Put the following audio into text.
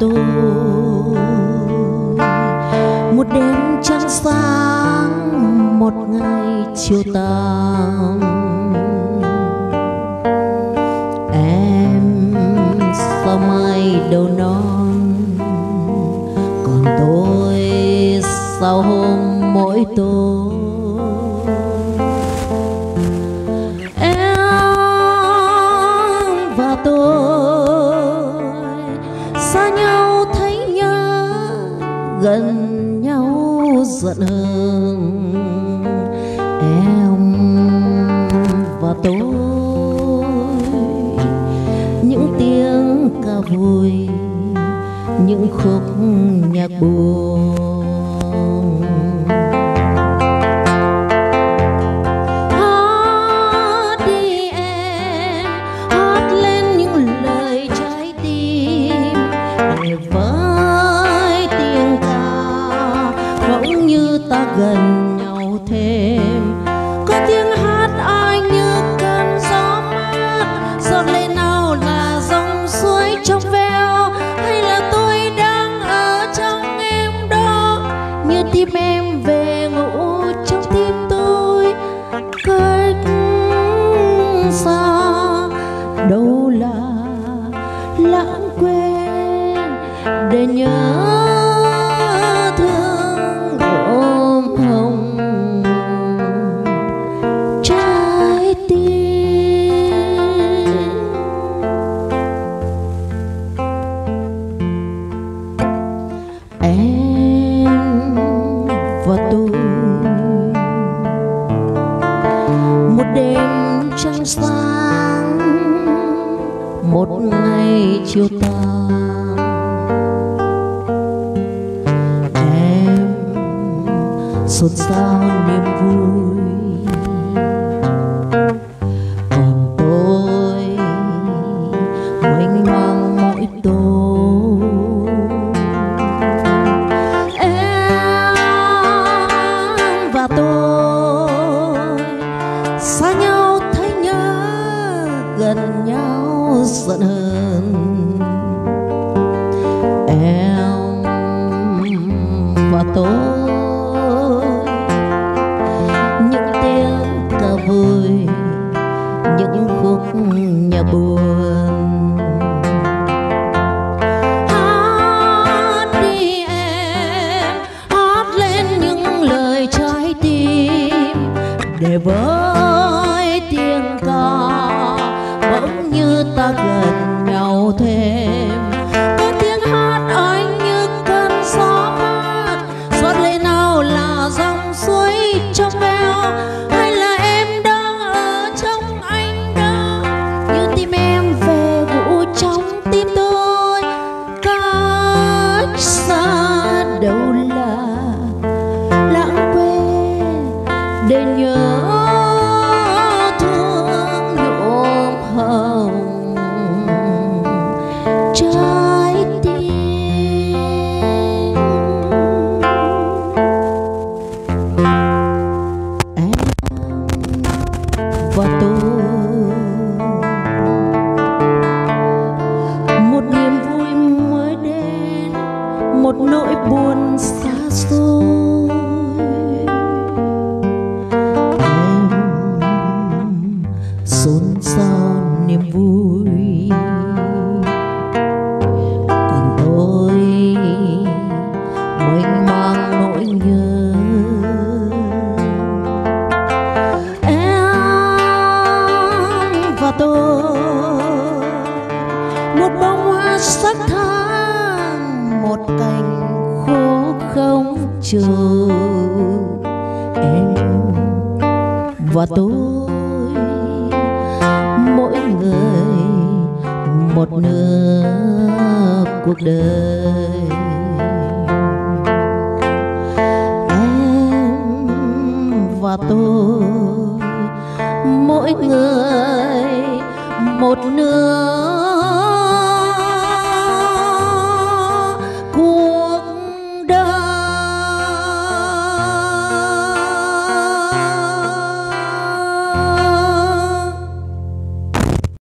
tôi. Một đêm trăng sáng, một ngày chiều tàn. Em sao mai đầu non? Còn tôi sao hôm mỗi tối? Xa nhau thấy nhớ, gần nhau giận hờn. Em và tôi, những tiếng ca vui, những khúc nhạc buồn. Với tiếng ca, bỗng như ta gần nhau thêm. Có tiếng hát ai như cơn gió mát, giọt lệ nào là dòng suối trong veo? Hay là tôi đang ở trong em đó, như tim em về ngủ trong tim tôi? Cách xa, đâu là lãng quên để nhớ thương ôm hồng trái tim. Em và tôi, một đêm trăng sáng, một ngày chiều tàn. Xôn xao niềm vui buồn. Hát đi em hát lên những lời trái tim. Để với tiếng ca, bỗng như ta gần buồn xa xôi. Anh xôn xao niềm vui. Còn tôi mênh mang nỗi nhớ. Em và tôi châu em và tôi, mỗi người một nửa cuộc đời. Em và tôi, mỗi người một nửa